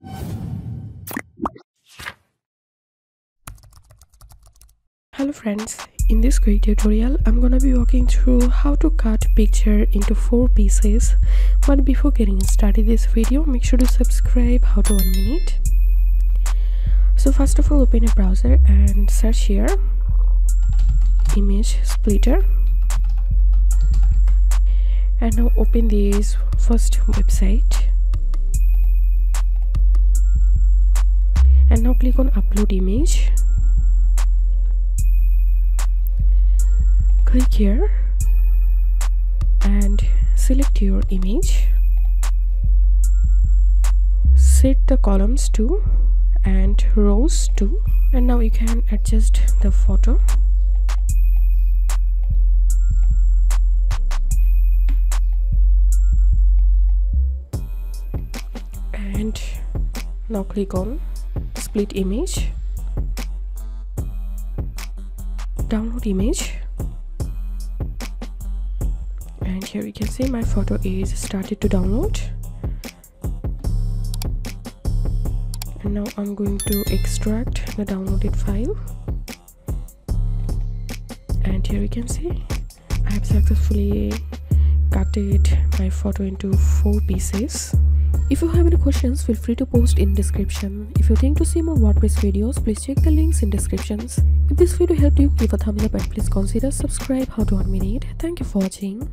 Hello friends, in this quick tutorial I'm gonna be walking through how to cut picture into 4 pieces. But before getting started this video make sure to subscribe how to 1 minute. So first of all open a browser and search here. Image splitter. And now open this first website and now click on upload image. Click here and select your image. Set the columns to and rows to. And now you can adjust the photo. And now click on image. Download image. And here you can see my photo is started to download. And now I'm going to extract the downloaded file. And here you can see I have successfully cut it my photo into four pieces if you have any questions feel free to post in description. If you think to see more wordpress videos please check the links in descriptions. If this video helped you give a thumbs up and please consider subscribe how to 1 minute thank you for watching